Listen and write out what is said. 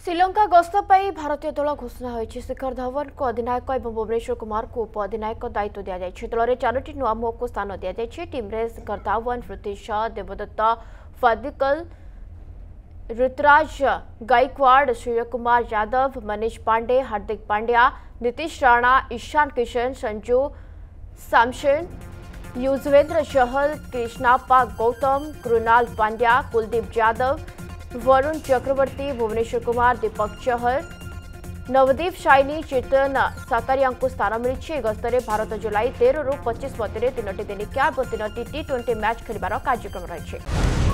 ଶ୍ରୀଲଙ୍କା ଗସ୍ତ ପାଇଁ ଭାରତୀୟ ଦଳ ଘୋଷଣା ହୋଇଛି ଶିଖର ଧୱନଙ୍କୁ ଅଧିନାୟକ ଏବଂ ଭୁବନେଶ୍ୱର କୁମାରଙ୍କୁ ଉପଅଧିନାୟକ ଦାୟିତ୍ୱ ଦିଆଯାଇଛି ଦଳରେ ଚାରୋଟି ନୂଆ ମୁହଁକୁ ସ୍ଥାନ ଦିଆଯାଇଛି ଟିମ୍ରେ ଶିଖର ଧାୱନ ପୃଥ୍ୱୀ ଶ ଦେବଦତ୍ତ ଫଦିକଲ ऋतुराज गायकवाड़ सूर्य कुमार यादव मनीष पांडे हार्दिक पांड्या नीतीश राणा ईशान किशन संजू सैमसन युजवेंद्र चहल कृष्णापा गौतम कृणाल पांड्या कुलदीप यादव वरुण चक्रवर्ती, भुवनेश्वर कुमार, दीपक चहल। नवदीप सैनी चेतन साकारिया स्थान मिली गस्तर भारत जुलाई तेरु पचिश मध्य तीनो दिनिकिया और तीनो टी ट्वेंटी मैच खेल कार्यक्रम रही